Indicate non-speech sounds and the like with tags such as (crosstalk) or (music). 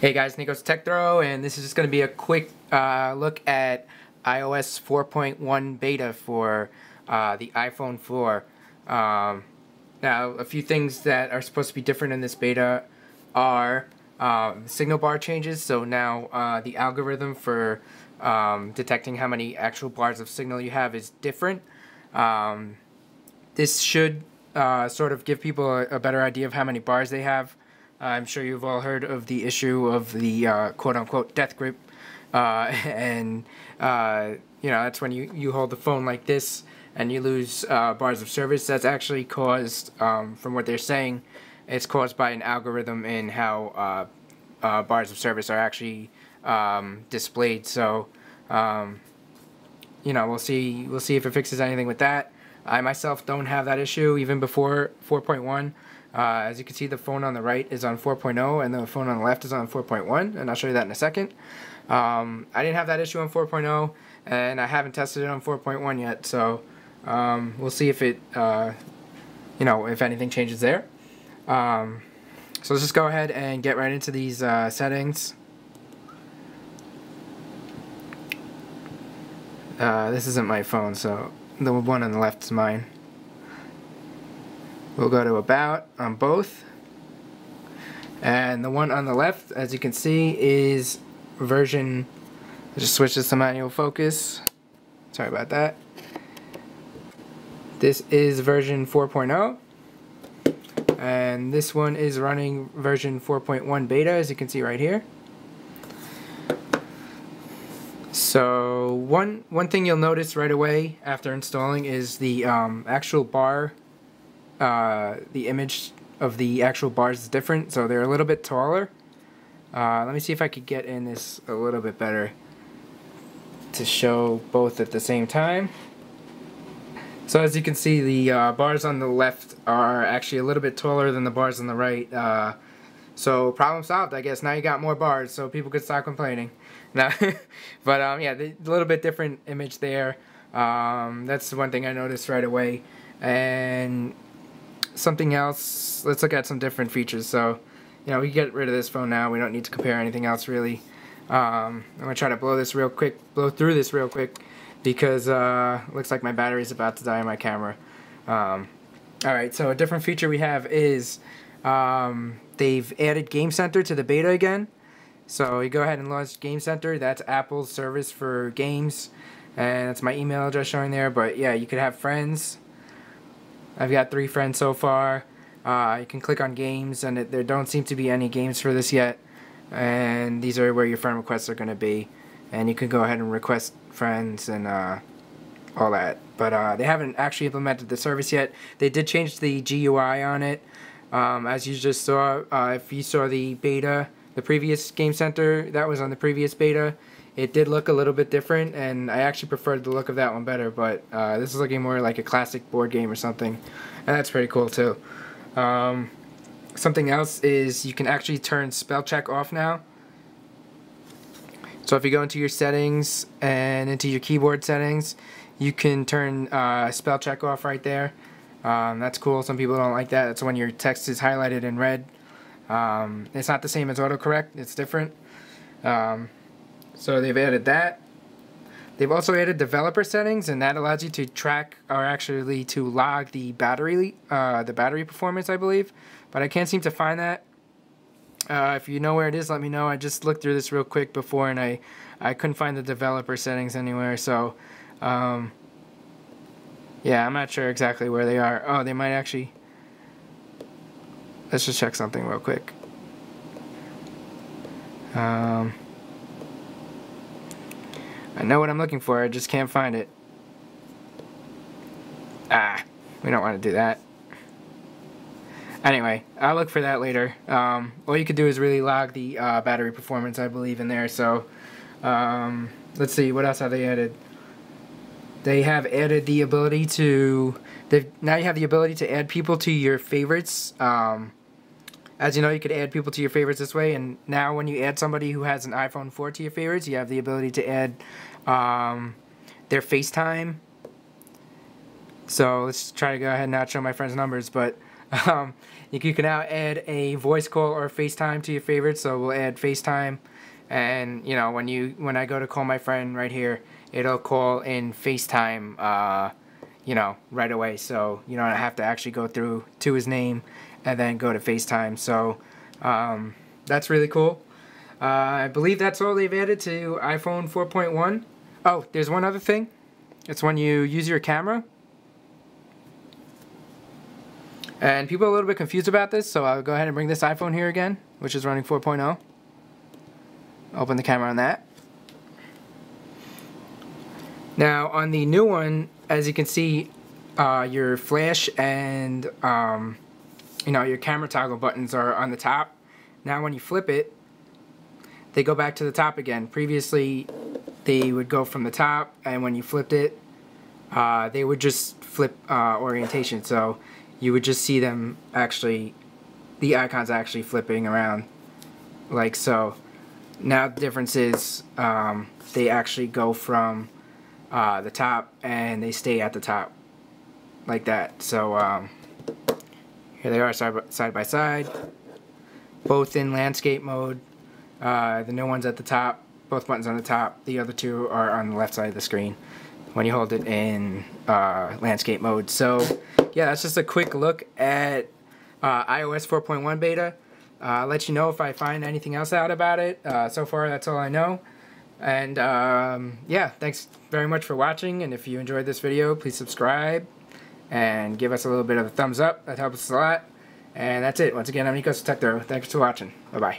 Hey guys, Nico's Tech Throw, and this is just going to be a quick uh, look at iOS 4.1 beta for uh, the iPhone 4. Um, now, a few things that are supposed to be different in this beta are um, signal bar changes. So now uh, the algorithm for um, detecting how many actual bars of signal you have is different. Um, this should uh, sort of give people a, a better idea of how many bars they have. I'm sure you've all heard of the issue of the uh, quote-unquote death grip, uh, (laughs) and uh, you know that's when you you hold the phone like this and you lose uh, bars of service. That's actually caused, um, from what they're saying, it's caused by an algorithm in how uh, uh, bars of service are actually um, displayed. So, um, you know, we'll see. We'll see if it fixes anything with that. I myself don't have that issue even before 4.1. Uh, as you can see, the phone on the right is on 4.0 and the phone on the left is on 4.1, and I'll show you that in a second. Um, I didn't have that issue on 4.0, and I haven't tested it on 4.1 yet, so um, we'll see if it, uh, you know, if anything changes there. Um, so let's just go ahead and get right into these uh, settings. Uh, this isn't my phone, so the one on the left is mine. We'll go to About on both. And the one on the left, as you can see, is version, just switch this to manual focus. Sorry about that. This is version 4.0. And this one is running version 4.1 beta, as you can see right here. So one one thing you'll notice right away after installing is the um, actual bar uh, the image of the actual bars is different, so they're a little bit taller. Uh, let me see if I could get in this a little bit better to show both at the same time. So as you can see, the uh, bars on the left are actually a little bit taller than the bars on the right. Uh, so problem solved, I guess. Now you got more bars, so people could stop complaining. (laughs) Now, but um, yeah, a little bit different image there. Um, that's one thing I noticed right away. And something else, let's look at some different features. So, you know, we get rid of this phone now. We don't need to compare anything else really. Um, I'm to try to blow this real quick, blow through this real quick because uh, looks like my battery's about to die on my camera. Um, Alright, so a different feature we have is um, they've added Game Center to the beta again. So you go ahead and launch Game Center. That's Apple's service for games. And that's my email address showing there. But yeah, you could have friends I've got three friends so far. Uh, you can click on games, and it, there don't seem to be any games for this yet. And these are where your friend requests are going to be. And you can go ahead and request friends and uh, all that. But uh, they haven't actually implemented the service yet. They did change the GUI on it. Um, as you just saw, uh, if you saw the beta, the previous Game Center, that was on the previous beta. It did look a little bit different, and I actually preferred the look of that one better, but uh, this is looking more like a classic board game or something, and that's pretty cool too. Um, something else is you can actually turn spell check off now. So if you go into your settings and into your keyboard settings, you can turn uh, spell check off right there. Um, that's cool. Some people don't like that. That's when your text is highlighted in red. Um, it's not the same as autocorrect. It's different. Um, so they've added that. They've also added developer settings, and that allows you to track or actually to log the battery, uh, the battery performance, I believe. But I can't seem to find that. Uh, if you know where it is, let me know. I just looked through this real quick before, and I, I couldn't find the developer settings anywhere. So, um, yeah, I'm not sure exactly where they are. Oh, they might actually. Let's just check something real quick. Um. I know what I'm looking for, I just can't find it. Ah, we don't want to do that. Anyway, I'll look for that later. Um, all you could do is really log the uh, battery performance, I believe, in there. So, um, let's see, what else have they added? They have added the ability to... Now you have the ability to add people to your favorites. Um, as you know, you could add people to your favorites this way, and now when you add somebody who has an iPhone 4 to your favorites, you have the ability to add um, their FaceTime. So let's try to go ahead and not show my friend's numbers, but (laughs) um, you can now add a voice call or FaceTime to your favorites. So we'll add FaceTime, and you know when you when I go to call my friend right here, it'll call in FaceTime. Uh, you know right away, so you don't have to actually go through to his name and then go to FaceTime. So um, that's really cool. Uh, I believe that's all they've added to iPhone 4.1. Oh, there's one other thing. It's when you use your camera. And people are a little bit confused about this, so I'll go ahead and bring this iPhone here again, which is running 4.0. Open the camera on that. Now, on the new one, as you can see, uh, your flash and um, you know your camera toggle buttons are on the top. Now, when you flip it, they go back to the top again. Previously, they would go from the top, and when you flipped it, uh, they would just flip uh, orientation. So you would just see them actually, the icons actually flipping around like so. Now the difference is um, they actually go from uh, the top and they stay at the top like that. So um, here they are side by, side both in landscape mode. Uh, the new one's at the top, both buttons on the top. The other two are on the left side of the screen when you hold it in uh, landscape mode. So yeah, that's just a quick look at uh, iOS 4.1 beta. Uh, I'll let you know if I find anything else out about it. Uh, so far, that's all I know. And um, yeah, thanks very much for watching. And if you enjoyed this video, please subscribe and give us a little bit of a thumbs up. That helps us a lot. And that's it. Once again, I'm Nikos Tech Thanks for watching. Bye-bye.